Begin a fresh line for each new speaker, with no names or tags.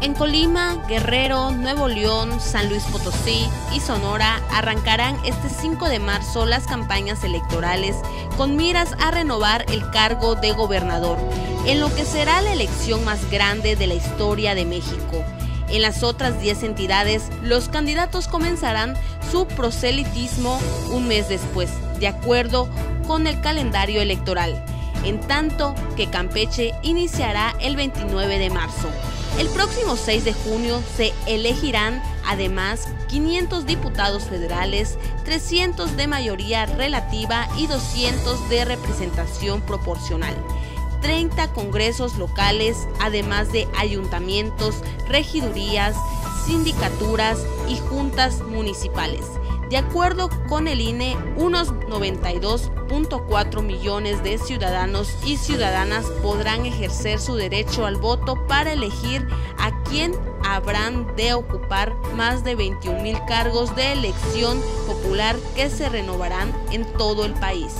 En Colima, Guerrero, Nuevo León, San Luis Potosí y Sonora arrancarán este 5 de marzo las campañas electorales con miras a renovar el cargo de gobernador, en lo que será la elección más grande de la historia de México. En las otras 10 entidades, los candidatos comenzarán su proselitismo un mes después, de acuerdo con el calendario electoral, en tanto que Campeche iniciará el 29 de marzo. El próximo 6 de junio se elegirán además 500 diputados federales, 300 de mayoría relativa y 200 de representación proporcional. 30 congresos locales, además de ayuntamientos, regidurías, sindicaturas y juntas municipales. De acuerdo con el INE, unos 92.4 millones de ciudadanos y ciudadanas podrán ejercer su derecho al voto para elegir a quién habrán de ocupar más de 21 mil cargos de elección popular que se renovarán en todo el país.